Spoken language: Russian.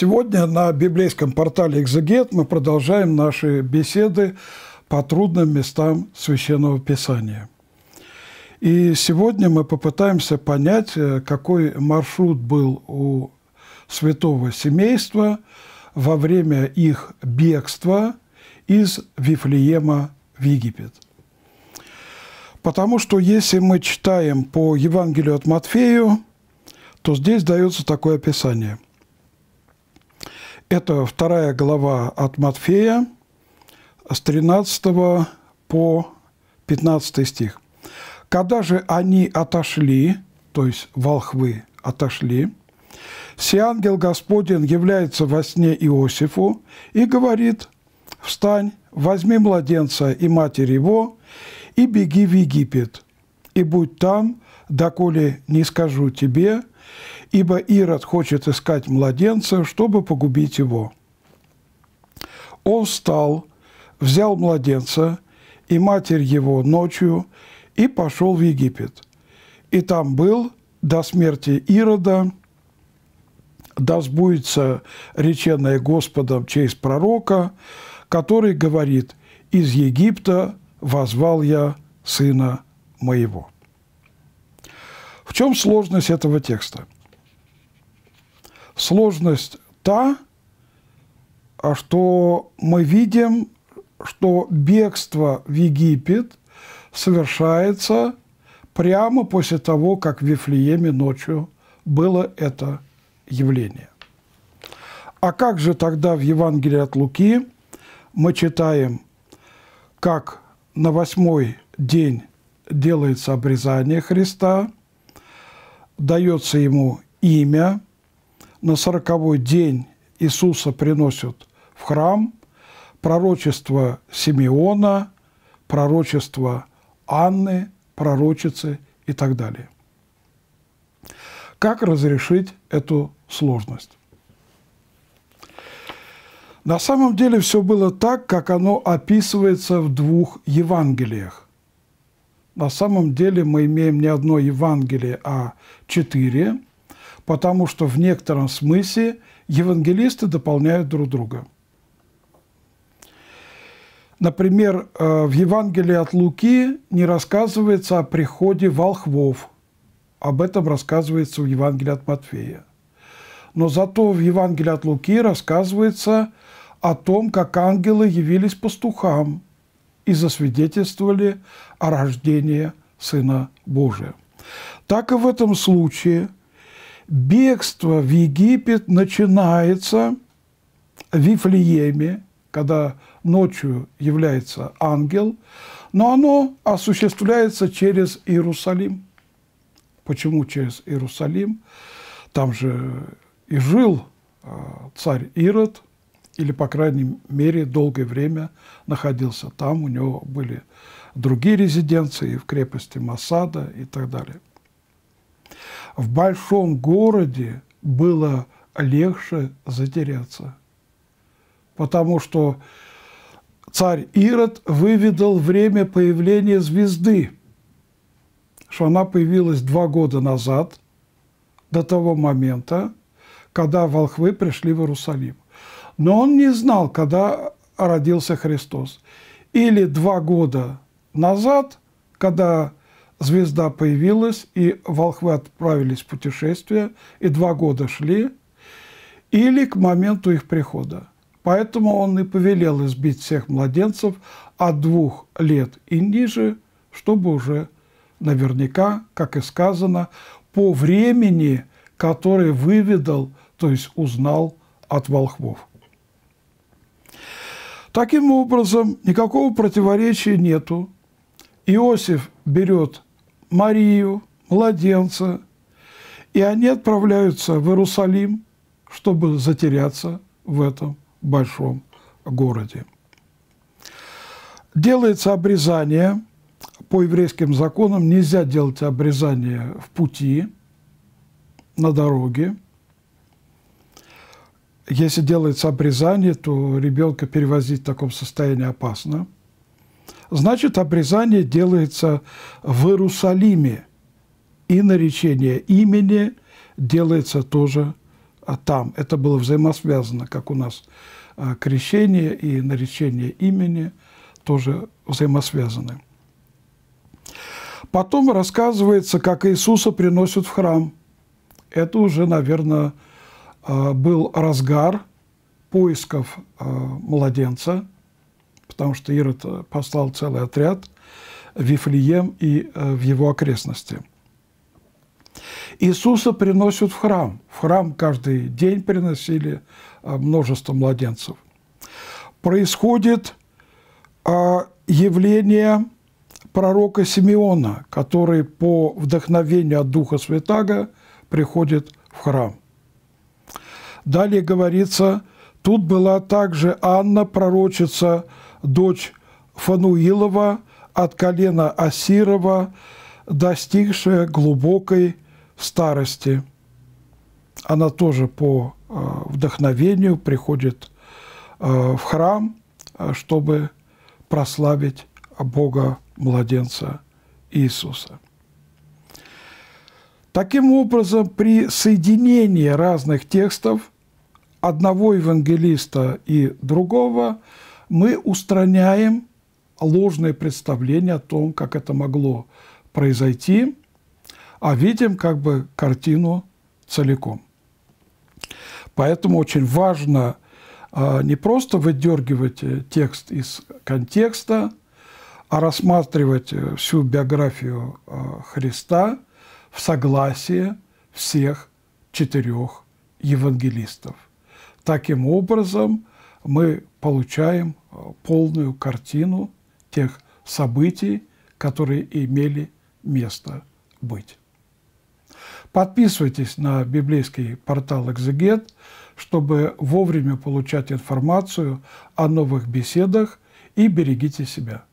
Сегодня на библейском портале «Экзегет» мы продолжаем наши беседы по трудным местам Священного Писания. И сегодня мы попытаемся понять, э, какой маршрут был у святого семейства во время их бегства из Вифлеема в Египет. Потому что если мы читаем по Евангелию от Матфею, то здесь дается такое описание – это вторая глава от Матфея с 13 по 15 стих. «Когда же они отошли, то есть волхвы отошли, Си ангел Господень является во сне Иосифу и говорит, «Встань, возьми младенца и матерь его, и беги в Египет, и будь там, доколе не скажу тебе, ибо Ирод хочет искать младенца, чтобы погубить его. Он встал, взял младенца и матерь его ночью и пошел в Египет. И там был до смерти Ирода, да сбудется реченное Господом через пророка, который говорит, «Из Египта возвал я сына моего». В чем сложность этого текста? Сложность та, а что мы видим, что бегство в Египет совершается прямо после того, как в Вифлееме ночью было это явление. А как же тогда в Евангелии от Луки мы читаем, как на восьмой день делается обрезание Христа, дается ему имя, на сороковой день Иисуса приносят в храм, пророчество Симеона, пророчество Анны, пророчицы и так далее. Как разрешить эту сложность? На самом деле все было так, как оно описывается в двух Евангелиях. На самом деле мы имеем не одно Евангелие, а четыре потому что в некотором смысле евангелисты дополняют друг друга. Например, э, в Евангелии от Луки не рассказывается о приходе волхвов. Об этом рассказывается в Евангелии от Матфея. Но зато в Евангелии от Луки рассказывается о том, как ангелы явились пастухам и засвидетельствовали о рождении Сына Божия. Так и в этом случае – бегство в Египет начинается в Вифлееме, когда ночью является ангел, но оно осуществляется через Иерусалим. Почему через Иерусалим? Там же и жил а, царь Ирод, или, по крайней мере, долгое время находился там. У него были другие резиденции в крепости Масада и так далее в большом городе было легче затеряться. Потому что царь Ирод выведал время появления звезды, что она появилась два года назад, до того момента, когда волхвы пришли в Иерусалим. Но он не знал, когда родился Христос. Или два года назад, когда звезда появилась, и волхвы отправились в путешествие, и два года шли, или к моменту их прихода. Поэтому он и повелел избить всех младенцев от двух лет и ниже, чтобы уже наверняка, как и сказано, по времени, который выведал, то есть узнал от волхвов. Таким образом, никакого противоречия нету. Иосиф берет Марию, младенца, и они отправляются в Иерусалим, чтобы затеряться в этом большом городе. Делается обрезание. По еврейским законам нельзя делать обрезание в пути, на дороге. Если делается обрезание, то ребенка перевозить в таком состоянии опасно – значит, обрезание делается в Иерусалиме, и наречение имени делается тоже там. Это было взаимосвязано, как у нас крещение и наречение имени тоже взаимосвязаны. Потом рассказывается, как Иисуса приносят в храм. Это уже, наверное, был разгар поисков младенца, потому что Ирод послал целый отряд в Вифлеем и в его окрестности – Иисуса приносят в храм. В храм каждый день приносили а, множество младенцев. Происходит явление пророка Симеона, который по вдохновению от Духа Святаго приходит в храм. Далее говорится, тут была также Анна, пророчица, дочь Фануилова от колена Асирова, достигшая глубокой старости. Она тоже по э, вдохновению приходит э, в храм, э, чтобы прославить Бога младенца Иисуса. Таким образом, при соединении разных текстов одного евангелиста и другого мы устраняем ложное представление о том, как это могло произойти – а видим как бы картину целиком. Поэтому очень важно а, не просто выдергивать э, текст из контекста, а рассматривать э, всю биографию а, Христа в согласии всех четырех евангелистов. Таким образом, мы получаем а, полную картину тех событий, которые имели место быть. Подписывайтесь на библейский портал «Экзегет», чтобы вовремя получать информацию о новых беседах и берегите себя.